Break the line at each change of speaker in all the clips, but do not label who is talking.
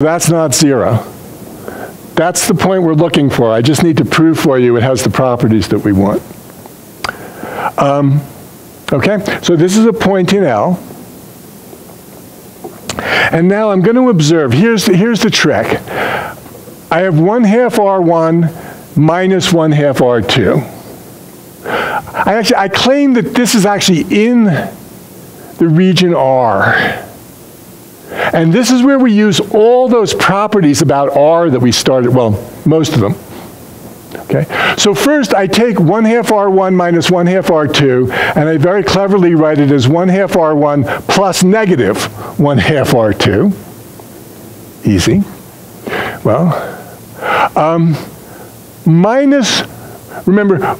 That's not zero. That's the point we're looking for. I just need to prove for you it has the properties that we want. Um, okay, so this is a point in L. And now I'm going to observe, here's the, here's the trick. I have 1 half R1 minus 1 half R2. I actually, I claim that this is actually in the region R. And this is where we use all those properties about R that we started, well, most of them. Okay, so first I take 1 half R1 minus 1 half R2, and I very cleverly write it as 1 half R1 plus negative 1 half R2. Easy. Well, um, minus, remember,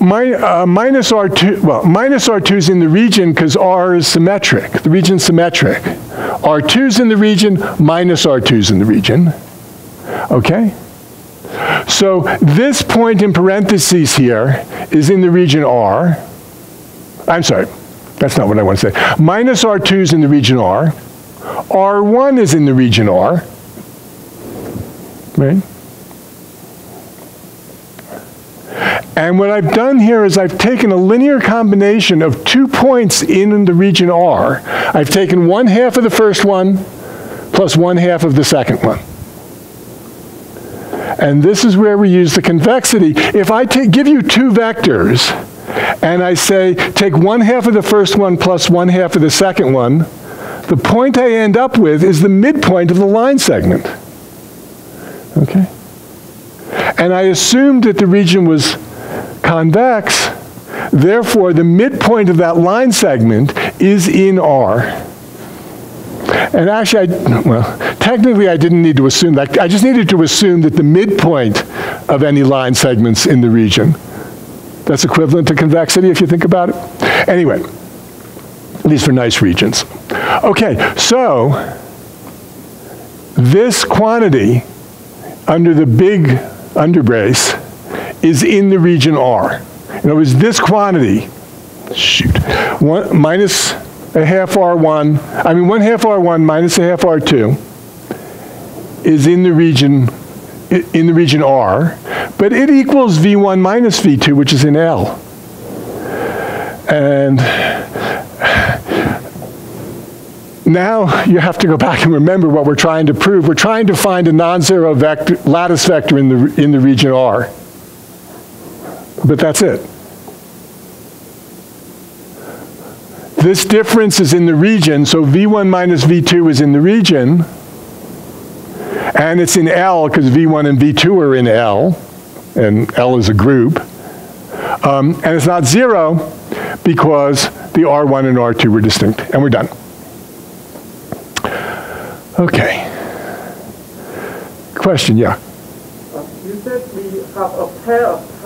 uh, minus R2, well, minus R2 is in the region because R is symmetric. The region's symmetric. R2 is in the region, minus R2 is in the region. Okay? So this point in parentheses here is in the region R. I'm sorry, that's not what I want to say. Minus R2 is in the region R. R1 is in the region R. Right? And what I've done here is I've taken a linear combination of two points in the region R. I've taken one half of the first one plus one half of the second one. And this is where we use the convexity. If I give you two vectors and I say take one half of the first one plus one half of the second one, the point I end up with is the midpoint of the line segment. Okay? And I assumed that the region was convex. Therefore, the midpoint of that line segment is in R. And actually, I, well, technically I didn't need to assume that. I just needed to assume that the midpoint of any line segments in the region. That's equivalent to convexity if you think about it. Anyway, these are nice regions. Okay, so this quantity under the big underbrace is in the region R. In other words, this quantity, shoot, one, minus a half R1, I mean one half R1 minus a half R2 is in the region in the region R, but it equals V1 minus V2, which is in L. And now you have to go back and remember what we're trying to prove. We're trying to find a non-zero vector, lattice vector in the, in the region R. But that's it. This difference is in the region, so V1 minus V2 is in the region. And it's in L because V1 and V2 are in L, and L is a group. Um, and it's not zero because the R1 and R2 were distinct. And we're done. Okay. Question, yeah.
You said we have a pair of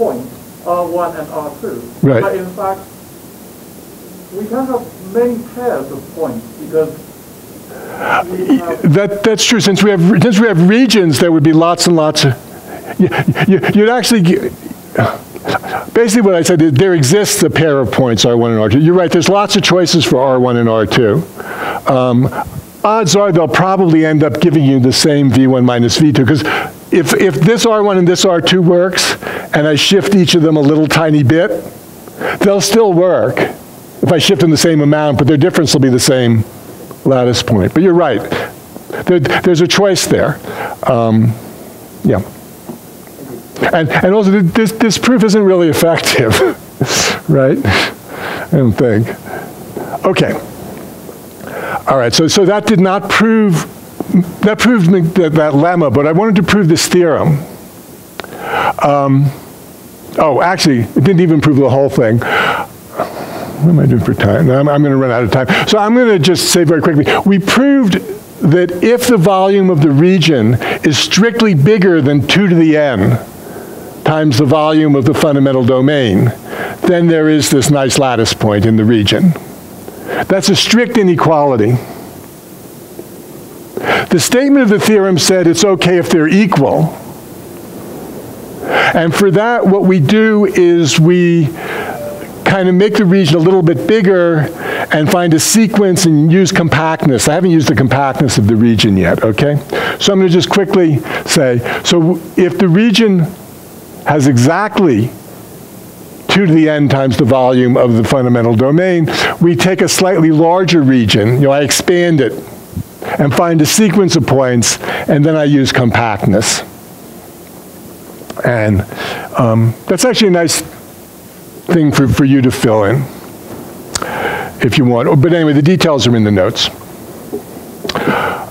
points, R1 and R2.
Right.
But in fact, we can have many pairs of points because
that, that's true. Since we have since we have regions, there would be lots and lots of. You, you, you'd actually. Basically, what I said is there exists a pair of points R1 and R2. You're right. There's lots of choices for R1 and R2. Um, odds are they'll probably end up giving you the same V1 minus V2 because if, if this R1 and this R2 works, and I shift each of them a little tiny bit, they'll still work if I shift them the same amount, but their difference will be the same lattice point. But you're right. There, there's a choice there. Um, yeah. And, and also, this, this proof isn't really effective, right? I don't think. Okay. All right, so, so that did not prove that proved that, that lemma, but I wanted to prove this theorem. Um, oh, actually, it didn't even prove the whole thing. What am I doing for time? I'm, I'm going to run out of time. So I'm going to just say very quickly, we proved that if the volume of the region is strictly bigger than 2 to the n times the volume of the fundamental domain, then there is this nice lattice point in the region. That's a strict inequality. The statement of the theorem said it's okay if they're equal. And for that, what we do is we kind of make the region a little bit bigger and find a sequence and use compactness. I haven't used the compactness of the region yet, okay? So I'm going to just quickly say, so if the region has exactly 2 to the n times the volume of the fundamental domain, we take a slightly larger region, you know, I expand it and find a sequence of points, and then I use compactness. And um, that's actually a nice thing for, for you to fill in if you want. But anyway, the details are in the notes.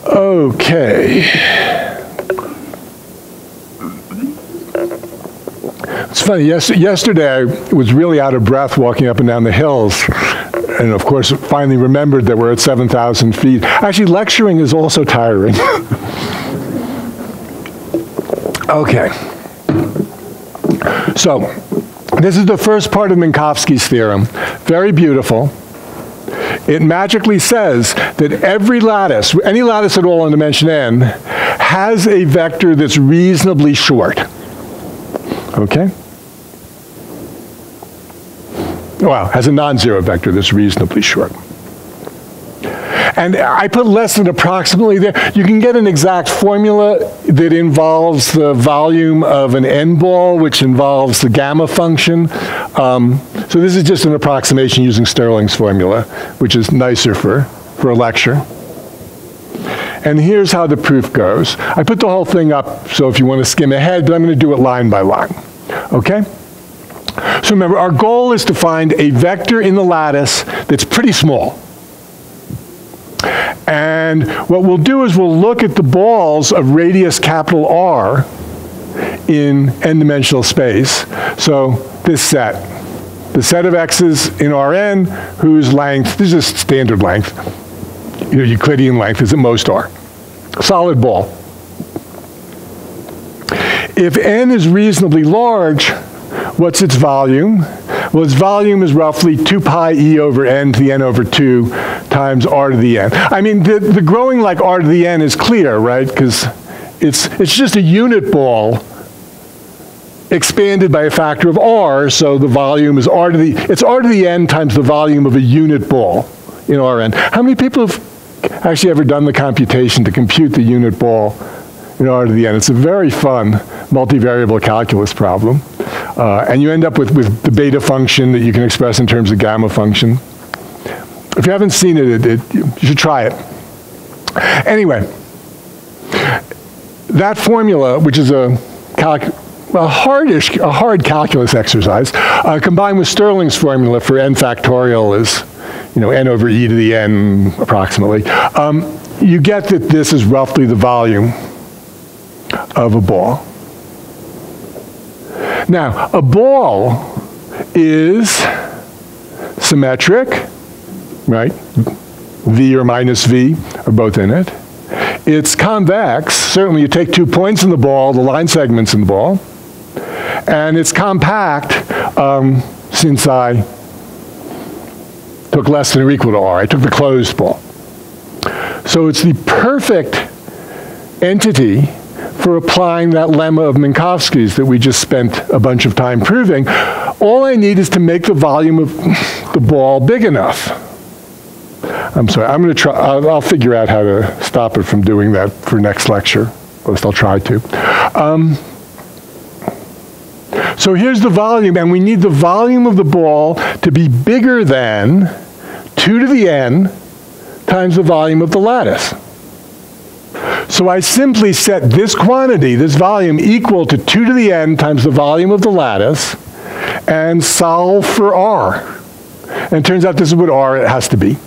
Okay. It's funny, yes, yesterday I was really out of breath walking up and down the hills. And of course, finally remembered that we're at 7,000 feet. Actually, lecturing is also tiring. okay. So, this is the first part of Minkowski's theorem. Very beautiful. It magically says that every lattice, any lattice at all in dimension n, has a vector that's reasonably short. Okay? Well, has a non-zero vector that's reasonably short. And I put less than approximately there. You can get an exact formula that involves the volume of an n ball, which involves the gamma function. Um, so this is just an approximation using Stirling's formula, which is nicer for, for a lecture. And here's how the proof goes. I put the whole thing up so if you want to skim ahead, but I'm going to do it line by line. Okay? So remember, our goal is to find a vector in the lattice that's pretty small. And what we'll do is we'll look at the balls of radius capital R in n-dimensional space. So this set, the set of x's in Rn whose length, this is standard length, you know, Euclidean length is at most R. Solid ball. If n is reasonably large, what's its volume? Well, its volume is roughly 2 pi e over n to the n over 2 times r to the n. I mean, the, the growing like r to the n is clear, right? Because it's, it's just a unit ball expanded by a factor of r, so the volume is r to the, it's r to the n times the volume of a unit ball in Rn. How many people have actually ever done the computation to compute the unit ball in r to the n? It's a very fun multivariable calculus problem. Uh, and you end up with, with the beta function that you can express in terms of gamma function. If you haven't seen it, it, it you should try it. Anyway, that formula, which is a, a hardish, a hard calculus exercise, uh, combined with Stirling's formula for n factorial is, you know, n over e to the n approximately, um, you get that this is roughly the volume of a ball. Now, a ball is symmetric, right? V or minus V are both in it. It's convex. Certainly, you take two points in the ball, the line segments in the ball. And it's compact um, since I took less than or equal to R. I took the closed ball. So it's the perfect entity for applying that lemma of Minkowski's that we just spent a bunch of time proving. All I need is to make the volume of the ball big enough. I'm sorry, I'm going to try, I'll, I'll, figure out how to stop it from doing that for next lecture. At least I'll try to. Um, so here's the volume, and we need the volume of the ball to be bigger than 2 to the n times the volume of the lattice. So I simply set this quantity, this volume, equal to 2 to the n times the volume of the lattice, and solve for r. And it turns out this is what r has to be.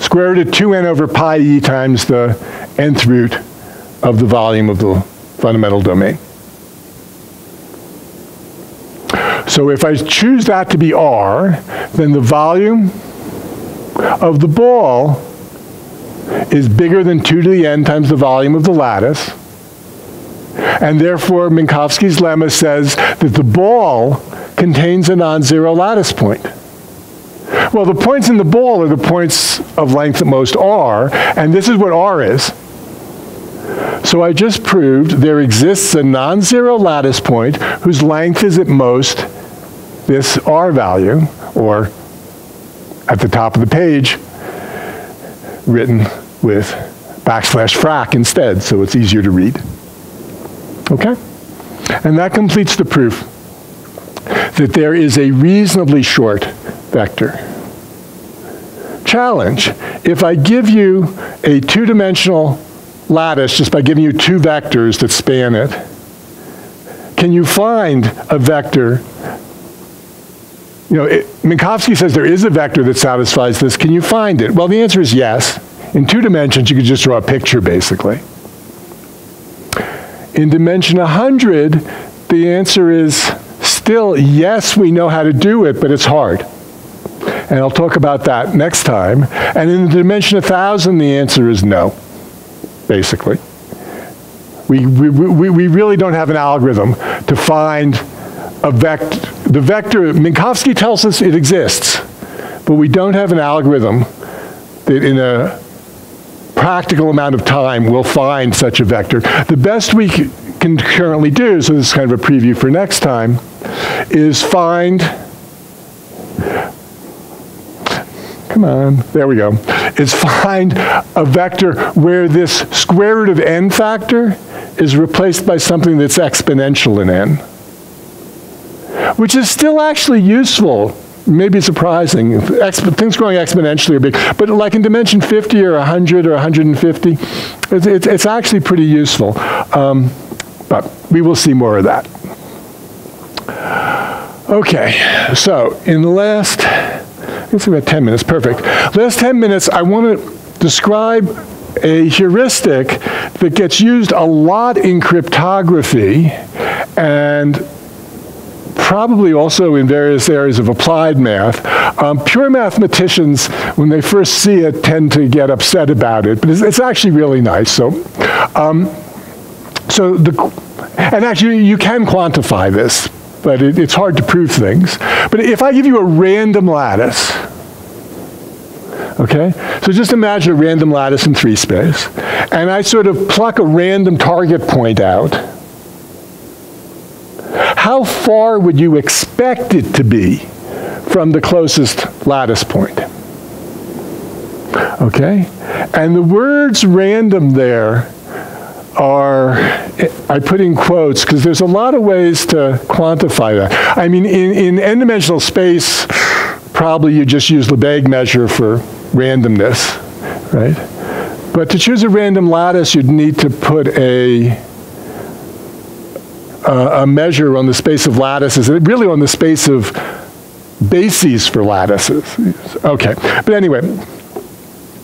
Square root of 2n over pi e times the nth root of the volume of the fundamental domain. So if I choose that to be r, then the volume of the ball is bigger than 2 to the n times the volume of the lattice. And therefore, Minkowski's lemma says that the ball contains a non-zero lattice point. Well, the points in the ball are the points of length at most r, and this is what r is. So I just proved there exists a non-zero lattice point whose length is at most this r value, or at the top of the page written with backslash frac instead, so it's easier to read. Okay? And that completes the proof that there is a reasonably short vector. Challenge, if I give you a two-dimensional lattice just by giving you two vectors that span it, can you find a vector you know, it, Minkowski says there is a vector that satisfies this. Can you find it? Well, the answer is yes. In two dimensions, you could just draw a picture, basically. In dimension 100, the answer is still yes, we know how to do it, but it's hard. And I'll talk about that next time. And in the dimension 1000, the answer is no, basically. We, we, we, we really don't have an algorithm to find a vector. The vector, Minkowski tells us it exists, but we don't have an algorithm that in a practical amount of time will find such a vector. The best we can currently do, so this is kind of a preview for next time, is find, come on, there we go, is find a vector where this square root of n factor is replaced by something that's exponential in n which is still actually useful. Maybe surprising. Things growing exponentially are big. But like in dimension 50 or 100 or 150, it's, it's, it's actually pretty useful. Um, but we will see more of that. Okay, so in the last, it's about 10 minutes, perfect. Last 10 minutes, I want to describe a heuristic that gets used a lot in cryptography and probably also in various areas of applied math. Um, pure mathematicians, when they first see it, tend to get upset about it, but it's, it's actually really nice. So, um, so the, and actually you can quantify this, but it, it's hard to prove things. But if I give you a random lattice, okay? So just imagine a random lattice in three space, and I sort of pluck a random target point out, how far would you expect it to be from the closest lattice point? Okay? And the words random there are, I put in quotes because there's a lot of ways to quantify that. I mean, in, in n-dimensional space, probably you just use Lebesgue measure for randomness, right? But to choose a random lattice, you'd need to put a uh, a measure on the space of lattices, really on the space of bases for lattices. Okay, but anyway,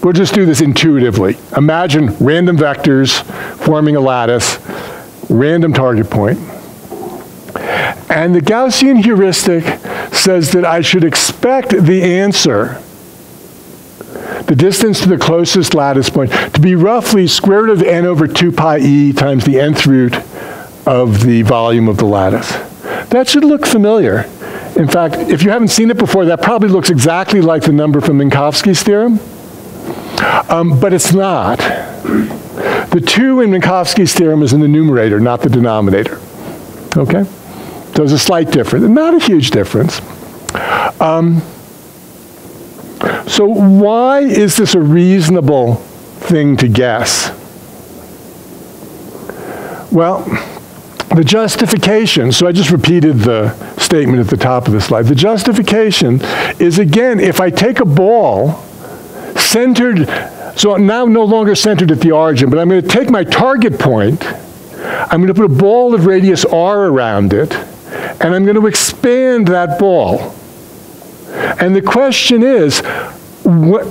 we'll just do this intuitively. Imagine random vectors forming a lattice, random target point. And the Gaussian heuristic says that I should expect the answer, the distance to the closest lattice point, to be roughly square root of n over 2 pi e times the nth root of the volume of the lattice. That should look familiar. In fact, if you haven't seen it before, that probably looks exactly like the number from Minkowski's theorem, um, but it's not. The 2 in Minkowski's theorem is in the numerator, not the denominator. Okay? So there's a slight difference, not a huge difference. Um, so why is this a reasonable thing to guess? Well, the justification, so I just repeated the statement at the top of the slide. The justification is again, if I take a ball centered, so now no longer centered at the origin, but I'm going to take my target point, I'm going to put a ball of radius r around it, and I'm going to expand that ball. And the question is, what,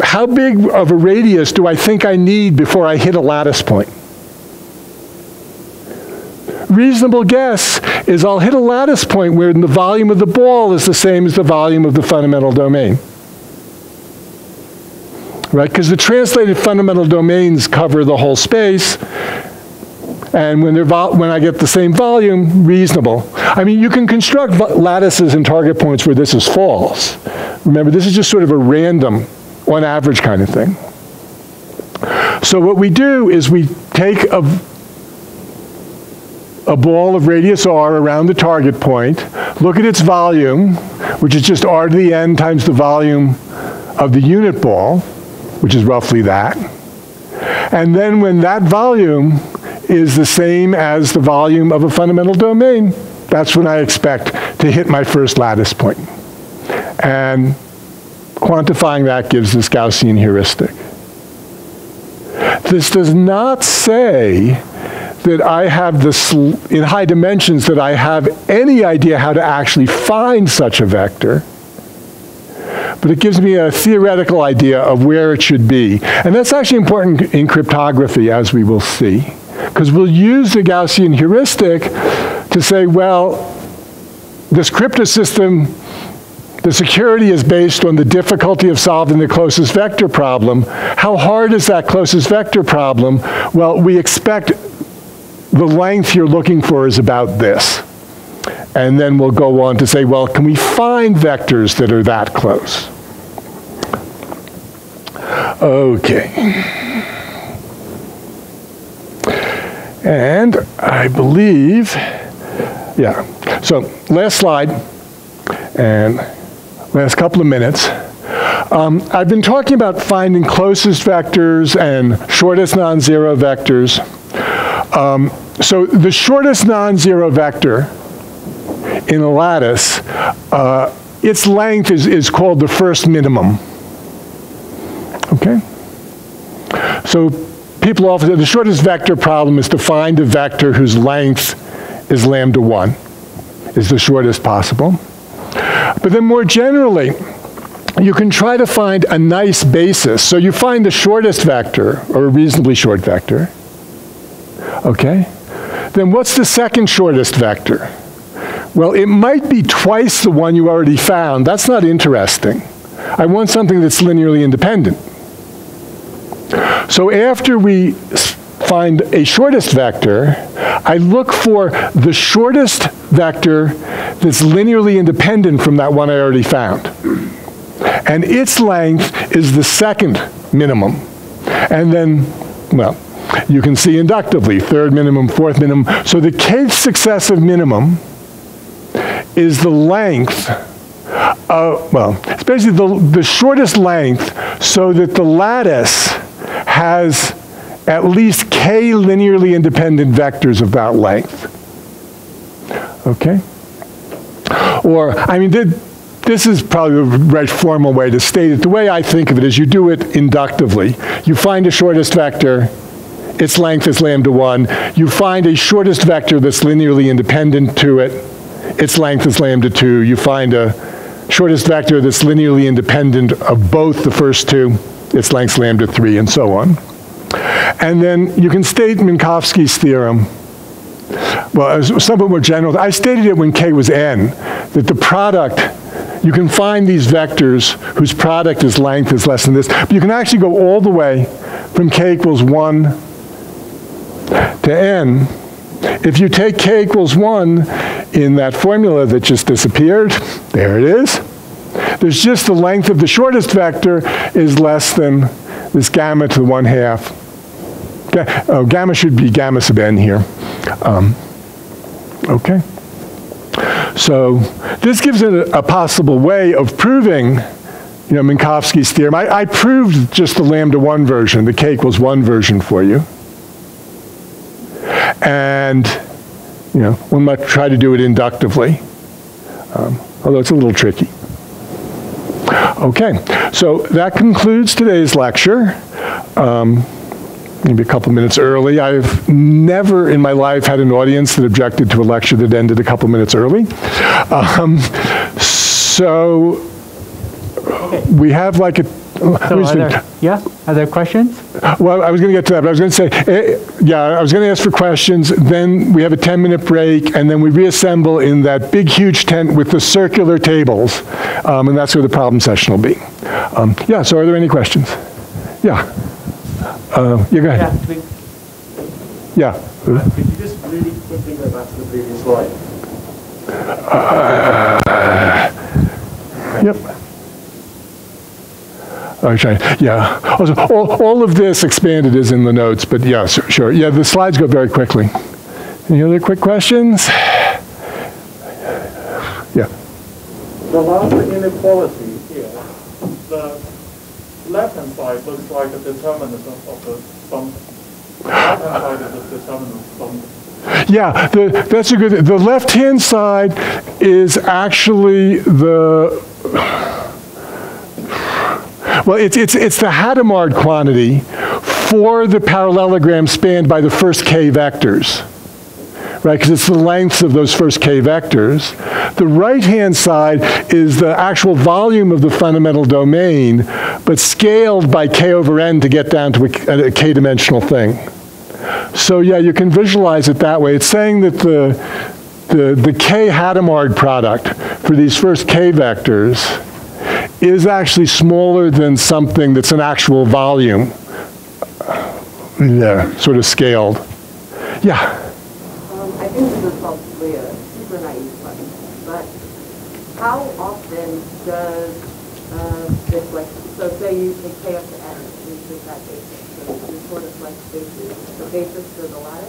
how big of a radius do I think I need before I hit a lattice point? Reasonable guess is I'll hit a lattice point where the volume of the ball is the same as the volume of the fundamental domain. Right? Because the translated fundamental domains cover the whole space. And when, they're when I get the same volume, reasonable. I mean, you can construct lattices and target points where this is false. Remember, this is just sort of a random, on average kind of thing. So what we do is we take a a ball of radius r around the target point, look at its volume, which is just r to the n times the volume of the unit ball, which is roughly that. And then when that volume is the same as the volume of a fundamental domain, that's when I expect to hit my first lattice point. And quantifying that gives this Gaussian heuristic. This does not say that I have this, in high dimensions, that I have any idea how to actually find such a vector. But it gives me a theoretical idea of where it should be. And that's actually important in cryptography, as we will see. Because we'll use the Gaussian heuristic to say, well, this cryptosystem, the security is based on the difficulty of solving the closest vector problem. How hard is that closest vector problem? Well, we expect the length you're looking for is about this. And then we'll go on to say, well, can we find vectors that are that close? Okay. And I believe, yeah. So last slide, and last couple of minutes. Um, I've been talking about finding closest vectors and shortest non-zero vectors. Um, so the shortest non-zero vector in a lattice, uh, its length is, is called the first minimum. Okay? So people often say the shortest vector problem is to find a vector whose length is lambda 1, is the shortest possible. But then more generally, you can try to find a nice basis. So you find the shortest vector, or a reasonably short vector, okay? Then what's the second shortest vector? Well, it might be twice the one you already found. That's not interesting. I want something that's linearly independent. So after we find a shortest vector, I look for the shortest vector that's linearly independent from that one I already found. And its length is the second minimum. And then, well, you can see inductively, third minimum, fourth minimum. So the kth successive minimum is the length, of, well, it's basically the, the shortest length so that the lattice has at least k linearly independent vectors of that length. Okay? Or, I mean, did, this is probably the right formal way to state it. The way I think of it is you do it inductively. You find the shortest vector, its length is lambda 1. You find a shortest vector that's linearly independent to it, its length is lambda 2. You find a shortest vector that's linearly independent of both the first two, its length is lambda 3, and so on. And then you can state Minkowski's theorem. Well, somewhat more general. I stated it when k was n, that the product, you can find these vectors whose product is length is less than this, but you can actually go all the way from k equals 1 to n. If you take k equals 1 in that formula that just disappeared, there it is. There's just the length of the shortest vector is less than this gamma to the 1 half. Oh, gamma should be gamma sub n here. Um, okay. So this gives it a, a, possible way of proving you know, Minkowski's theorem. I, I proved just the lambda 1 version, the k equals 1 version for you. And you know, one might try to do it inductively, um, although it's a little tricky. Okay, so that concludes today's lecture. Um, maybe a couple minutes early. I've never in my life had an audience that objected to a lecture that ended a couple minutes early. Um, so we have like a
so are there, yeah, are there questions?
Well, I was going to get to that, but I was going to say, eh, yeah, I was going to ask for questions. Then we have a 10-minute break, and then we reassemble in that big, huge tent with the circular tables, um, and that's where the problem session will be. Um, yeah. So, are there any questions? Yeah. Uh, yeah. Go ahead. Yeah.
yeah. Could you just really quickly go back to the previous slide?
Uh, yep. Okay, yeah. Also, all, all of this expanded is in the notes, but yeah, sure. Yeah, the slides go very quickly. Any other quick questions? Yeah.
The last inequality here, the left-hand side looks like a determinant of the something. Right-hand side is a determinant of something.
Yeah, the, that's a good, the left-hand side is actually the, well, it's, it's, it's the Hadamard quantity for the parallelogram spanned by the first k vectors, right? Because it's the lengths of those first k vectors. The right-hand side is the actual volume of the fundamental domain, but scaled by k over n to get down to a, a k-dimensional thing. So yeah, you can visualize it that way. It's saying that the, the, the k Hadamard product for these first k vectors is actually smaller than something that's an actual volume. There, sort of scaled. Yeah.
Um, I think this is probably a super naive question, but how often does uh, this like so say you take k up to n, and you take that basis, so you sort of like basis, the basis for the lattice.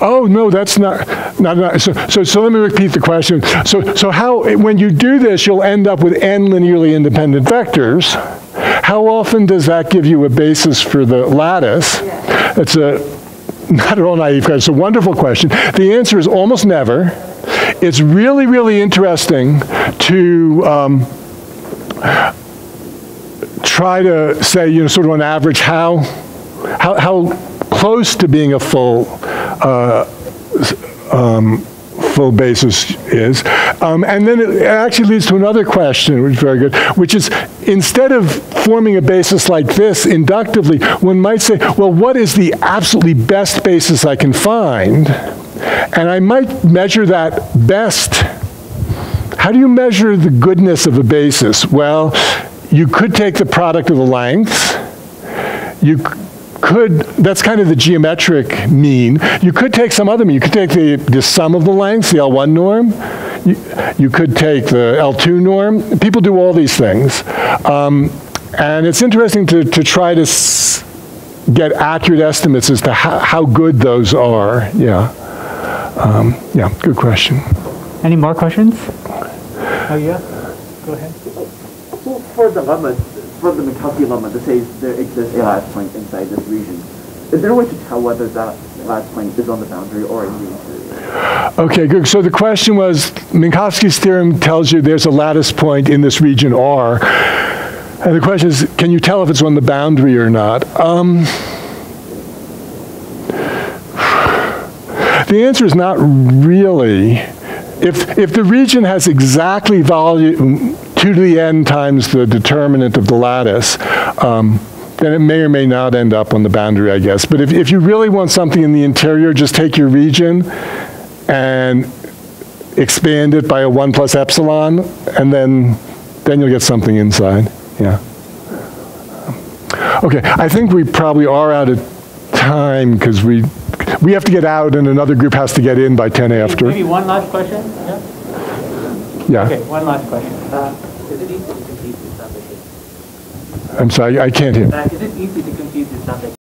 Oh no, that's not. not, not so, so so let me repeat the question. So so how when you do this, you'll end up with n linearly independent vectors. How often does that give you a basis for the lattice?
Yeah.
It's a not at all naive question. It's a wonderful question. The answer is almost never. It's really, really interesting to um, try to say, you know, sort of on average, how, how, how close to being a full uh, um, full basis is. Um, and then it actually leads to another question, which is very good, which is instead of forming a basis like this inductively, one might say, well, what is the absolutely best basis I can find? And I might measure that best. How do you measure the goodness of a basis? Well, you could take the product of the lengths. You could, that's kind of the geometric mean. You could take some other mean. You could take the, the sum of the lengths, the L1 norm. You, you could take the L2 norm. People do all these things. Um, and it's interesting to, to try to s- get accurate estimates as to how, how good those are. Yeah. Um, yeah, good question.
Any more questions? Oh, yeah? Go ahead.
So for the lemma, for the Minkowski lemma that says there exists a lattice point inside this region, is there a way to tell whether that lattice point is on the boundary or in the interior?
Okay, good. So the question was, Minkowski's theorem tells you there's a lattice point in this region R. And the question is, can you tell if it's on the boundary or not? Um, the answer is not really. If, if the region has exactly volume 2 to the n times the determinant of the lattice, um, then it may or may not end up on the boundary, I guess. But if, if you really want something in the interior, just take your region and expand it by a 1 plus epsilon, and then, then you'll get something inside. Yeah. Okay, I think we probably are out of time because we, we have to get out and another group has to get in by 10 after.
Maybe one last question? Yeah?
Yeah,
Okay, one last question.
Uh, Is it easy to compute this suffix?
I'm sorry, I can't hear.
Is it easy to suffix?